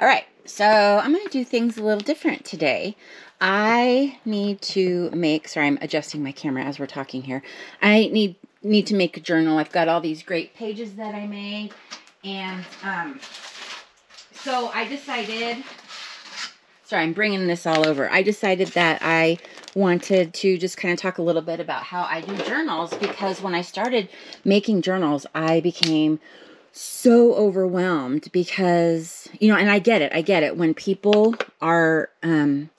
All right, so I'm going to do things a little different today. I need to make, sorry, I'm adjusting my camera as we're talking here. I need need to make a journal. I've got all these great pages that I made. And um, so I decided, sorry, I'm bringing this all over. I decided that I wanted to just kind of talk a little bit about how I do journals because when I started making journals, I became so overwhelmed because, you know, and I get it. I get it. When people are, um,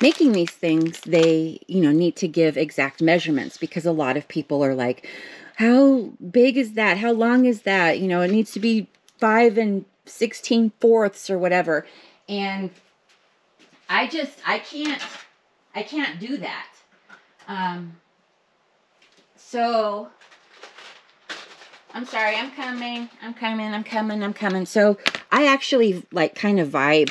making these things, they, you know, need to give exact measurements because a lot of people are like, how big is that? How long is that? You know, it needs to be five and 16 fourths or whatever. And I just, I can't, I can't do that. Um, so I'm sorry, I'm coming, I'm coming, I'm coming, I'm coming. So I actually like kind of vibe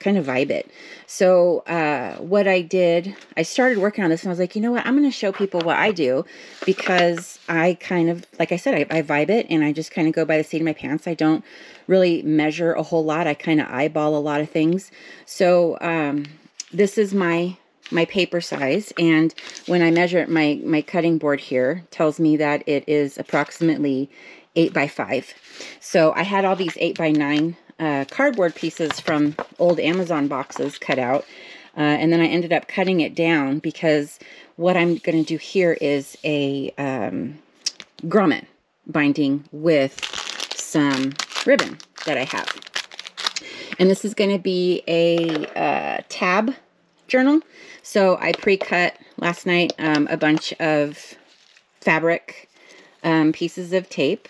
kind of vibe it. So uh, what I did, I started working on this and I was like, you know what, I'm going to show people what I do because I kind of, like I said, I, I vibe it and I just kind of go by the seat of my pants. I don't really measure a whole lot. I kind of eyeball a lot of things. So um, this is my my paper size and when I measure it, my, my cutting board here tells me that it is approximately 8 by 5. So I had all these 8 by 9 uh, cardboard pieces from old Amazon boxes cut out. Uh, and then I ended up cutting it down because what I'm going to do here is a um, grommet binding with some ribbon that I have. And this is going to be a uh, tab journal. So I pre-cut last night um, a bunch of fabric um, pieces of tape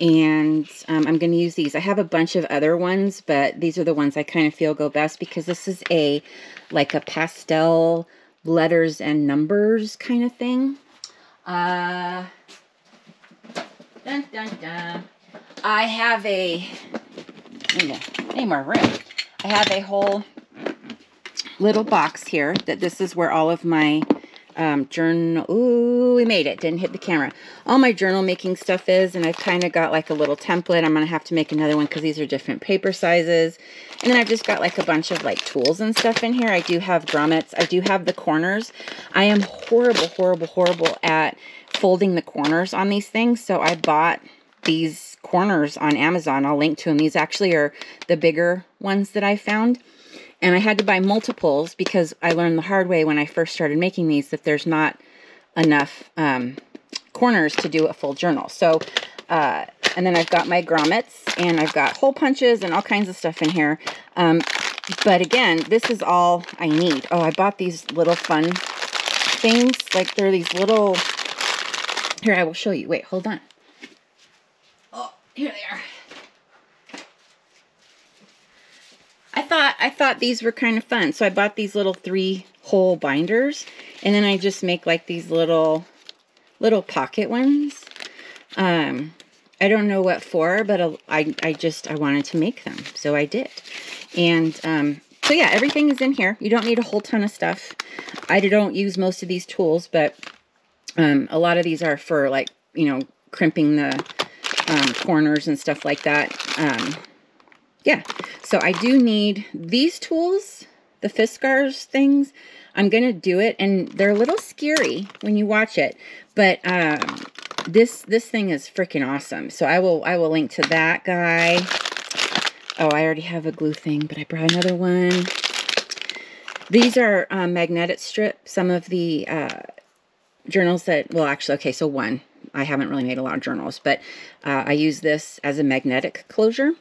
and um, I'm going to use these. I have a bunch of other ones, but these are the ones I kind of feel go best because this is a like a pastel letters and numbers kind of thing. Uh, dun, dun, dun. I have a, need more room. I have a whole little box here that this is where all of my um, journal. Ooh, we made it. Didn't hit the camera. All my journal making stuff is, and I've kind of got like a little template. I'm going to have to make another one because these are different paper sizes. And then I've just got like a bunch of like tools and stuff in here. I do have grommets. I do have the corners. I am horrible, horrible, horrible at folding the corners on these things. So I bought these corners on Amazon. I'll link to them. These actually are the bigger ones that I found. And I had to buy multiples because I learned the hard way when I first started making these that there's not enough um, corners to do a full journal. So, uh, and then I've got my grommets and I've got hole punches and all kinds of stuff in here. Um, but again, this is all I need. Oh, I bought these little fun things. Like they're these little, here, I will show you. Wait, hold on. Oh, here they are. I thought I thought these were kind of fun. So I bought these little three hole binders and then I just make like these little little pocket ones. Um, I don't know what for, but I, I just, I wanted to make them. So I did. And um, so yeah, everything is in here. You don't need a whole ton of stuff. I don't use most of these tools, but um, a lot of these are for like, you know, crimping the um, corners and stuff like that. Um, yeah, so I do need these tools, the Fiskars things. I'm going to do it, and they're a little scary when you watch it, but um, this this thing is freaking awesome. So I will I will link to that guy. Oh, I already have a glue thing, but I brought another one. These are um, magnetic strip. Some of the uh, journals that, well, actually, okay, so one. I haven't really made a lot of journals, but uh, I use this as a magnetic closure.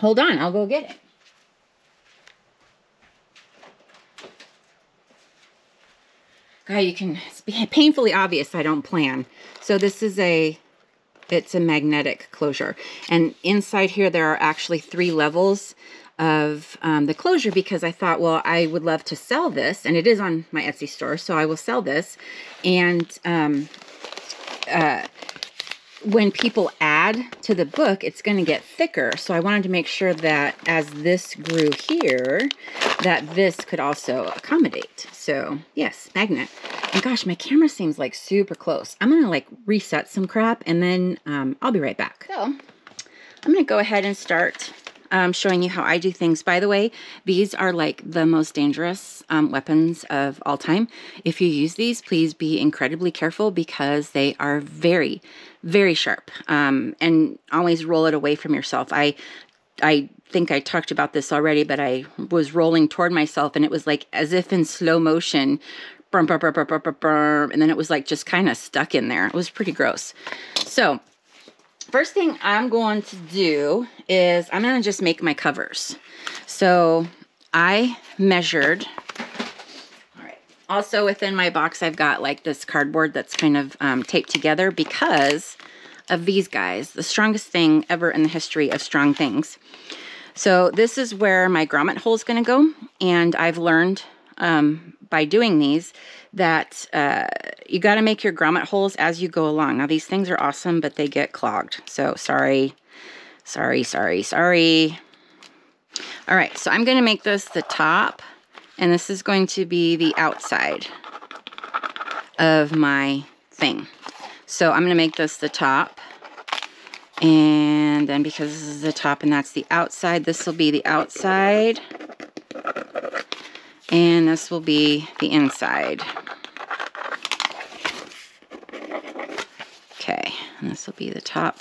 Hold on, I'll go get it. God, you can, it's painfully obvious I don't plan. So this is a, it's a magnetic closure. And inside here, there are actually three levels of um, the closure because I thought, well, I would love to sell this. And it is on my Etsy store, so I will sell this. And um, uh, when people add to the book, it's going to get thicker. So I wanted to make sure that as this grew here, that this could also accommodate. So yes, magnet. And gosh, my camera seems like super close. I'm going to like reset some crap and then um, I'll be right back. So I'm going to go ahead and start um, showing you how I do things. By the way, these are like the most dangerous um, weapons of all time. If you use these, please be incredibly careful because they are very, very sharp. Um, and always roll it away from yourself. I, I think I talked about this already, but I was rolling toward myself and it was like as if in slow motion, Brum, brum, brum, and then it was like just kind of stuck in there. It was pretty gross. So first thing I'm going to do is I'm going to just make my covers. So I measured, all right. Also within my box, I've got like this cardboard that's kind of um, taped together because of these guys, the strongest thing ever in the history of strong things. So this is where my grommet hole is going to go. And I've learned um, by doing these that uh, you got to make your grommet holes as you go along. Now these things are awesome, but they get clogged. So sorry, sorry, sorry, sorry. All right, so I'm going to make this the top, and this is going to be the outside of my thing. So I'm going to make this the top. And then because this is the top and that's the outside, this will be the outside. And this will be the inside. Okay, and this will be the top.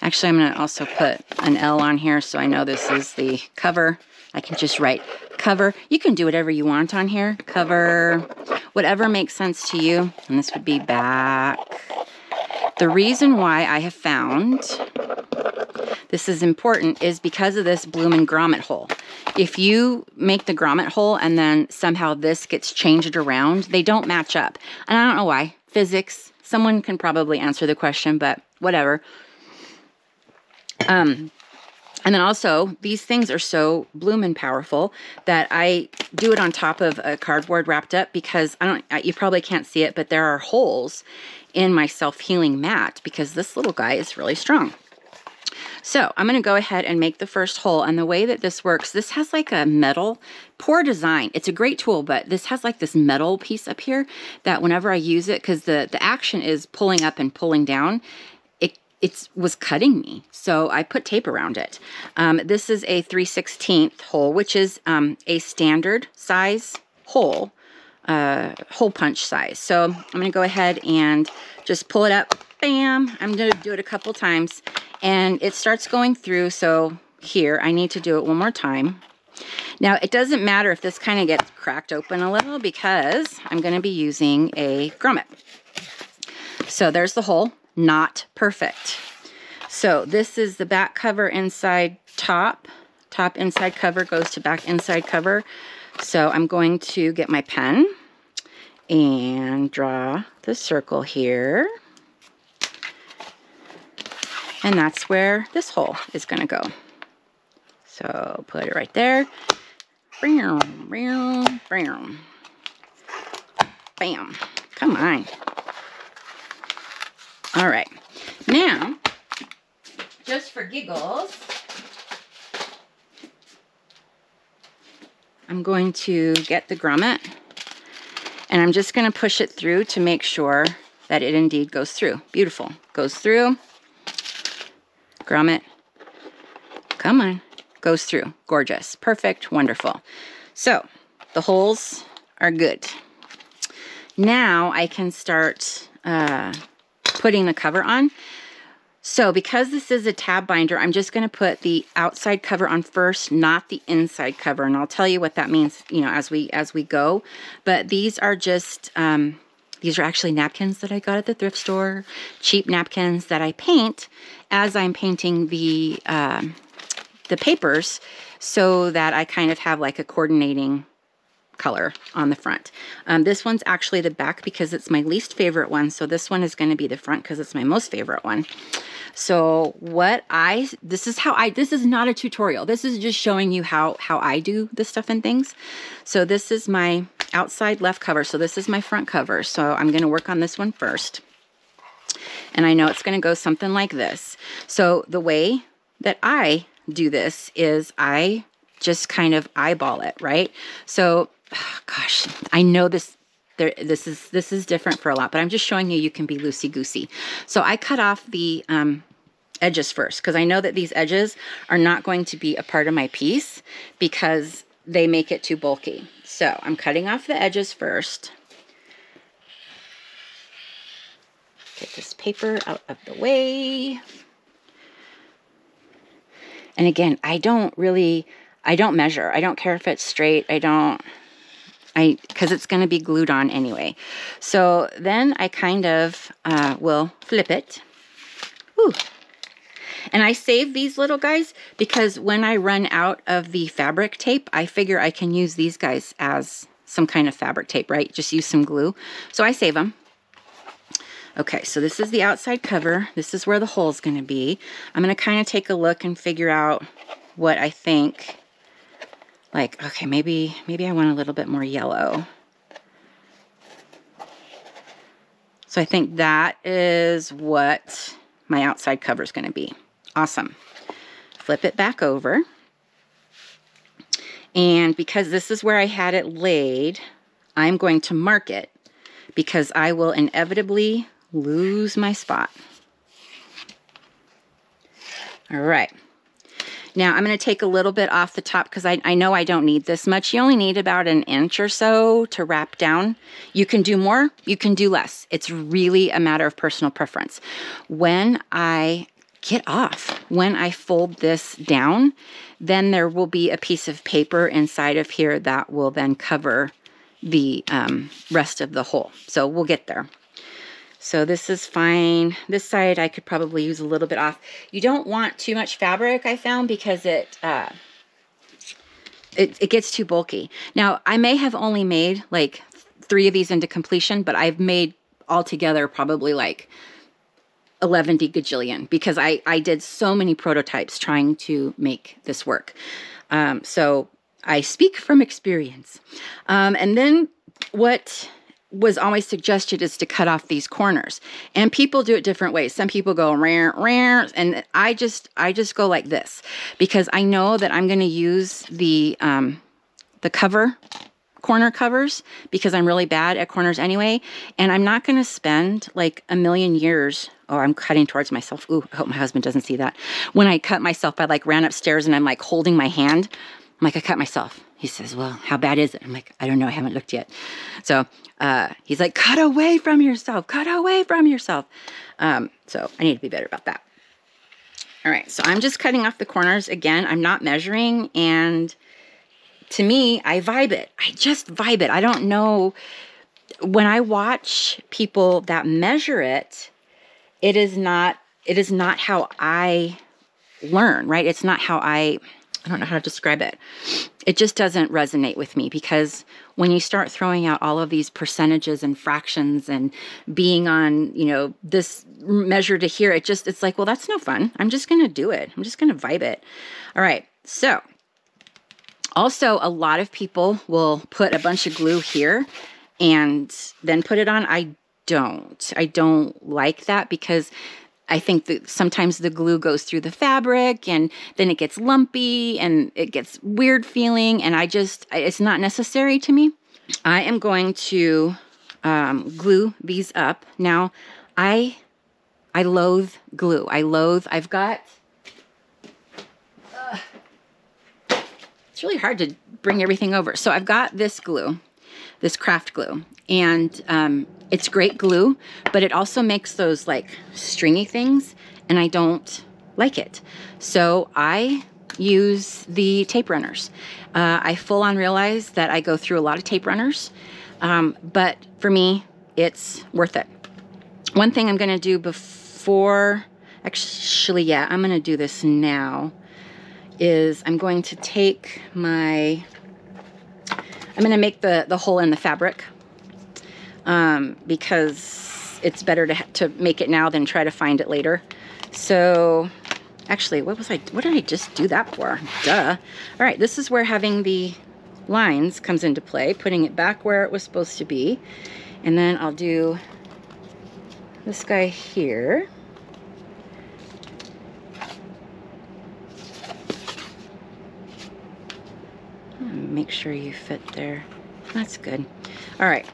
Actually, I'm going to also put an L on here so I know this is the cover. I can just write cover. You can do whatever you want on here. Cover, whatever makes sense to you. And this would be back. The reason why I have found this is important is because of this blooming grommet hole. If you make the grommet hole and then somehow this gets changed around, they don't match up. And I don't know why. Physics. Someone can probably answer the question, but whatever. Um, and then also, these things are so bloom and powerful that I do it on top of a cardboard wrapped up because I don't, you probably can't see it, but there are holes in my self-healing mat because this little guy is really strong. So I'm going to go ahead and make the first hole. And the way that this works, this has like a metal, poor design. It's a great tool, but this has like this metal piece up here that whenever I use it, because the, the action is pulling up and pulling down, it it's was cutting me. So I put tape around it. Um, this is a 3 16th hole, which is um, a standard size hole, uh, hole punch size. So I'm going to go ahead and just pull it up. Bam! I'm to do it a couple times. And it starts going through. So here, I need to do it one more time. Now, it doesn't matter if this kind of gets cracked open a little because I'm to be using a grommet. So there's the hole not perfect. So this is the back cover inside top. Top inside cover goes to back inside cover. So I'm going to get my pen and draw the circle here. And that's where this hole is to go. So put it right there. Bam, bam, bam. Bam. Come on. All right. Now, just for giggles, I'm going to get the grommet and I'm just to push it through to make sure that it indeed goes through. Beautiful. Goes through. Grommet. Come on. Goes through. Gorgeous. Perfect. Wonderful. So, the holes are good. Now I can start uh, putting the cover on. So because this is a tab binder, I'm just going to put the outside cover on first, not the inside cover. And I'll tell you what that means, you know, as we as we go. But these are just, um, these are actually napkins that I got at the thrift store. Cheap napkins that I paint as I'm painting the, um, the papers so that I kind of have like a coordinating color on the front. Um, this one's actually the back because it's my least favorite one. So this one is going to be the front because it's my most favorite one. So what I, this is how I, this is not a tutorial. This is just showing you how, how I do the stuff and things. So this is my outside left cover. So this is my front cover. So I'm going to work on this one first. And I know it's going to go something like this. So the way that I do this is I just kind of eyeball it, right? So, oh gosh, I know this There, this is this is different for a lot, but I'm just showing you you can be loosey goosey. So I cut off the um, edges first because I know that these edges are not going to be a part of my piece because they make it too bulky. So I'm cutting off the edges first. Get this paper out of the way. And again, I don't really, I don't measure. I don't care if it's straight. I don't, I, because it's going to be glued on anyway. So then I kind of uh, will flip it. And I save these little guys because when I run out of the fabric tape, I figure I can use these guys as some kind of fabric tape, right? Just use some glue. So I save them. Okay, so this is the outside cover. This is where the hole is going to be. I'm going to kind of take a look and figure out what I think. Like, okay, maybe, maybe I want a little bit more yellow. So I think that is what my outside cover is going to be. Awesome. Flip it back over. And because this is where I had it laid, I'm going to mark it because I will inevitably lose my spot. All right. Now I'm going to take a little bit off the top because I, I know I don't need this much. You only need about an inch or so to wrap down. You can do more, you can do less. It's really a matter of personal preference. When I get off, when I fold this down, then there will be a piece of paper inside of here that will then cover the um, rest of the hole. So we'll get there. So this is fine. This side I could probably use a little bit off. You don't want too much fabric, I found, because it, uh, it, it gets too bulky. Now, I may have only made like three of these into completion, but I've made altogether probably like 11 gajillion because I, I did so many prototypes trying to make this work. Um, so I speak from experience. Um, and then what was always suggested is to cut off these corners. And people do it different ways. Some people go rare rare and i just i just go like this because i know that i'm going to use the um the cover corner covers because i'm really bad at corners anyway. And i'm not going to spend like a million years oh i'm cutting towards myself. Ooh i hope my husband doesn't see that. When i cut myself i like ran upstairs and i'm like holding my hand i'm like i cut myself he says, Well, how bad is it? I'm like, I don't know. I haven't looked yet. So uh, he's like, Cut away from yourself. Cut away from yourself. Um, so I need to be better about that. All right. So I'm just cutting off the corners. Again, I'm not measuring. And to me, I vibe it. I just vibe it. I don't know. When I watch people that measure it, it is not it is not how I learn, right? It's not how I I don't know how to describe it. It just doesn't resonate with me because when you start throwing out all of these percentages and fractions and being on, you know, this measure to here, it just, it's like, well, that's no fun. I'm just going to do it. I'm just going to vibe it. All right. So, also, a lot of people will put a bunch of glue here and then put it on. I don't. I don't like that because I think that sometimes the glue goes through the fabric and then it gets lumpy and it gets weird feeling and I just, it's not necessary to me. I am going to um, glue these up. Now, I, I loathe glue. I loathe, I've got, uh, it's really hard to bring everything over. So I've got this glue, this craft glue, and um, it's great glue, but it also makes those like stringy things and I don't like it. So I use the tape runners. Uh, I full on realize that I go through a lot of tape runners, um, but for me, it's worth it. One thing I'm gonna do before, actually, yeah, I'm gonna do this now, is I'm going to take my, I'm gonna make the, the hole in the fabric um, because it's better to, to make it now than try to find it later. So actually, what was I, what did I just do that for? Duh. All right, this is where having the lines comes into play, putting it back where it was supposed to be. And then I'll do this guy here. Make sure you fit there. That's good. All right,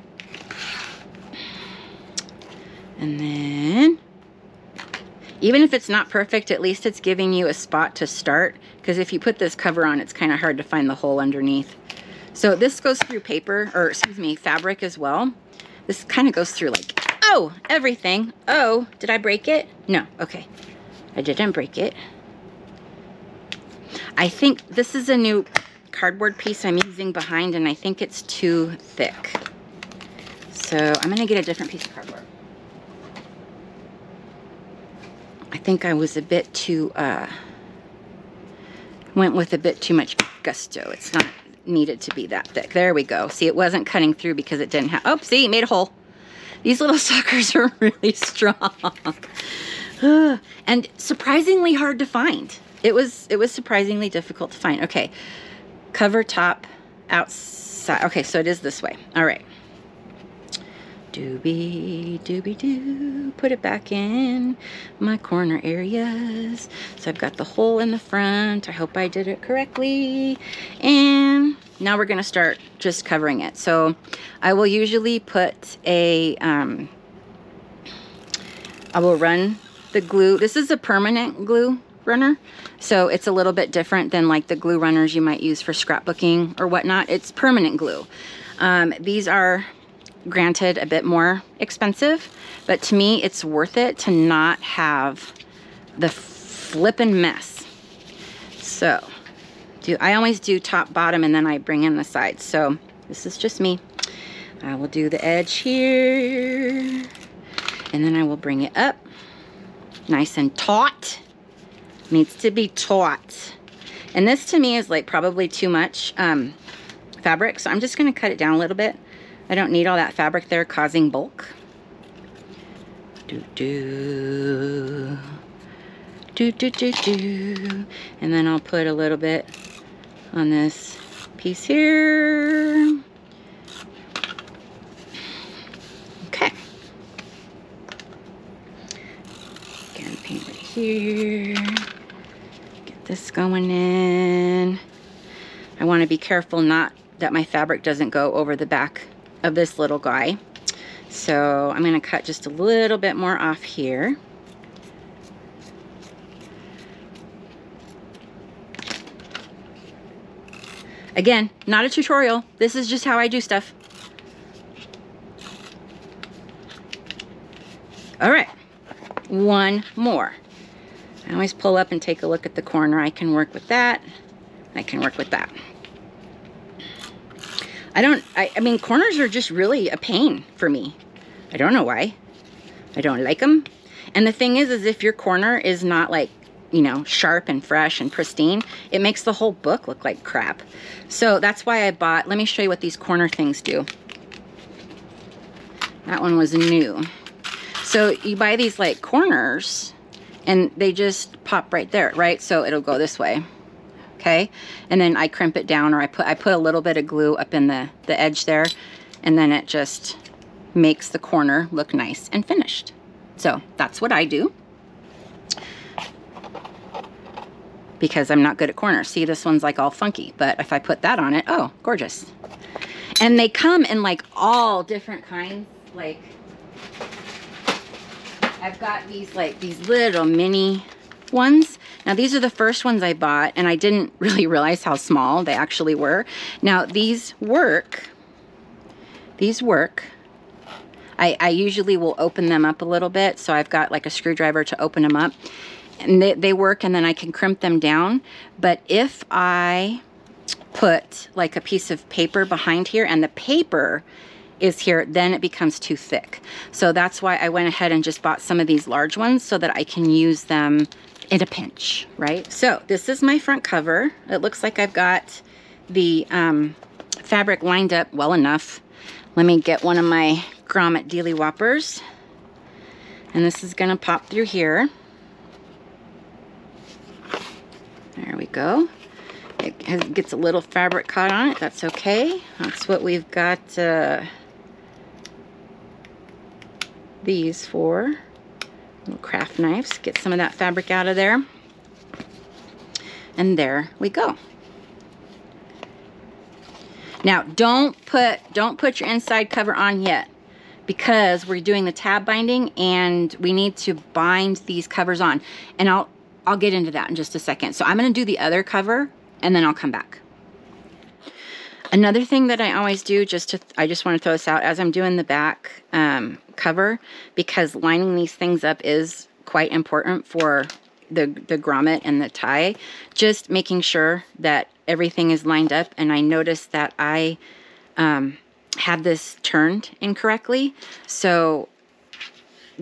And then, even if it's not perfect, at least it's giving you a spot to start. Because if you put this cover on, it's kind of hard to find the hole underneath. So this goes through paper, or excuse me, fabric as well. This kind of goes through like, oh, everything. Oh, did I break it? No, okay. I didn't break it. I think this is a new cardboard piece I'm using behind and I think it's too thick. So I'm gonna get a different piece of cardboard. I think I was a bit too, uh, went with a bit too much gusto. It's not needed to be that thick. There we go. See, it wasn't cutting through because it didn't have, oh, see, made a hole. These little suckers are really strong. and surprisingly hard to find. It was, it was surprisingly difficult to find. Okay, cover top outside. Okay, so it is this way. All right. Doobie, doobie doo. Put it back in my corner areas. So I've got the hole in the front. I hope I did it correctly. And now we're going to start just covering it. So I will usually put a, um, I will run the glue. This is a permanent glue runner. So it's a little bit different than like the glue runners you might use for scrapbooking or whatnot. It's permanent glue. Um, these are granted a bit more expensive, but to me it's worth it to not have the flippin' mess. So do I always do top bottom and then I bring in the sides. So this is just me. I will do the edge here and then I will bring it up nice and taut needs to be taut. And this to me is like probably too much um, fabric, so I'm just gonna cut it down a little bit. I don't need all that fabric there causing bulk. Do do. Do do do do. And then I'll put a little bit on this piece here. Okay. Again, paint right here Get this going in. I want to be careful not that my fabric doesn't go over the back of this little guy. So I'm going to cut just a little bit more off here. Again, not a tutorial. This is just how I do stuff. All right, one more. I always pull up and take a look at the corner. I can work with that. I can work with that. I don't, I, I mean, corners are just really a pain for me. I don't know why. I don't like them. And the thing is, is if your corner is not like, you know, sharp and fresh and pristine, it makes the whole book look like crap. So that's why I bought, let me show you what these corner things do. That one was new. So you buy these like corners and they just pop right there, right? So it'll go this way, okay? And then I crimp it down or I put, I put a little bit of glue up in the, the edge there and then it just makes the corner look nice and finished. So that's what I do because I'm not good at corners. See, this one's like all funky, but if I put that on it, oh, gorgeous. And they come in like all different kinds, like I've got these like these little mini ones. Now these are the first ones I bought and I didn't really realize how small they actually were. Now these work, these work. I, I usually will open them up a little bit so I've got like a screwdriver to open them up and they, they work and then I can crimp them down. But if I put like a piece of paper behind here and the paper is here, then it becomes too thick. So that's why I went ahead and just bought some of these large ones so that I can use them in a pinch, right? So this is my front cover. It looks like I've got the um, fabric lined up well enough. Let me get one of my grommet dealy whoppers. And this is gonna pop through here. There we go. It has, gets a little fabric caught on it. That's okay. That's what we've got uh, these for little craft knives. Get some of that fabric out of there. And there we go. Now don't put don't put your inside cover on yet because we're doing the tab binding and we need to bind these covers on. And I'll, I'll get into that in just a second. So I'm gonna do the other cover and then I'll come back. Another thing that I always do, just to, I just want to throw this out as I'm doing the back um, cover, because lining these things up is quite important for the, the grommet and the tie. Just making sure that everything is lined up. And I noticed that I um, have this turned incorrectly. So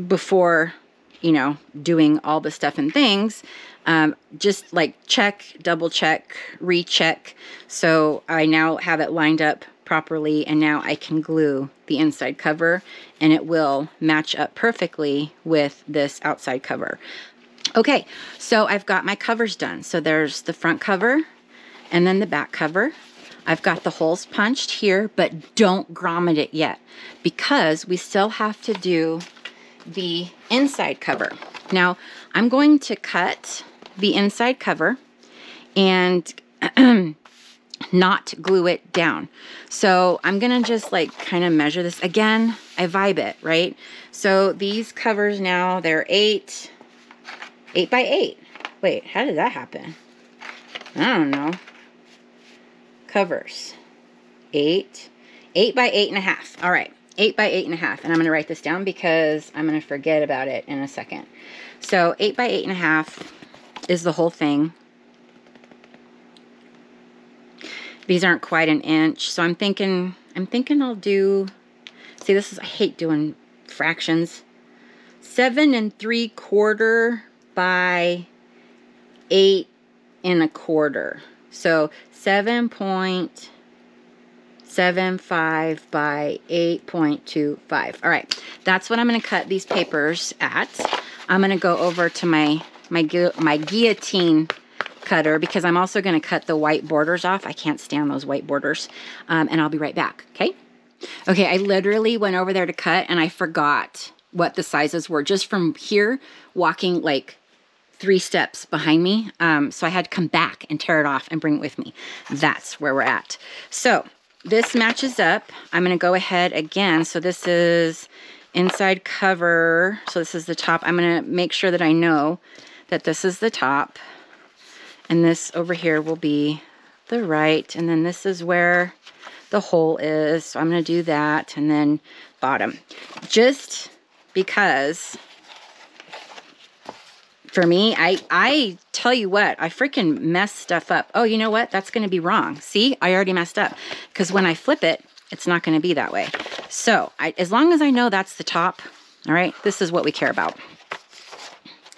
before, you know, doing all the stuff and things, um, just like check, double check, recheck. So I now have it lined up properly and now I can glue the inside cover and it will match up perfectly with this outside cover. Okay, so I've got my covers done. So there's the front cover and then the back cover. I've got the holes punched here, but don't grommet it yet because we still have to do the inside cover. Now, I'm going to cut the inside cover and not glue it down. So I'm gonna just like kind of measure this. Again, I vibe it, right? So these covers now, they're eight, eight by eight. Wait, how did that happen? I don't know. Covers, eight, eight by eight and a half. All right, eight by eight and a half. And I'm gonna write this down because I'm gonna forget about it in a second. So eight by eight and a half is the whole thing. These aren't quite an inch, so I'm thinking, I'm thinking I'll do, see this is, I hate doing fractions. Seven and three quarter by eight and a quarter. So 7.75 by 8.25. All right, that's what I'm gonna cut these papers at. I'm gonna go over to my my, gu my guillotine cutter because I'm also going to cut the white borders off. I can't stand those white borders. Um, and I'll be right back, okay? Okay, I literally went over there to cut and I forgot what the sizes were just from here walking like three steps behind me. Um, so I had to come back and tear it off and bring it with me. That's where we're at. So this matches up. I'm going to go ahead again. So this is inside cover. So this is the top. I'm going to make sure that I know that this is the top and this over here will be the right and then this is where the hole is. So I'm going to do that and then bottom. Just because for me I I tell you what I freaking mess stuff up. Oh you know what? That's going to be wrong. See? I already messed up. Because when I flip it it's not going to be that way. So I, as long as I know that's the top all right this is what we care about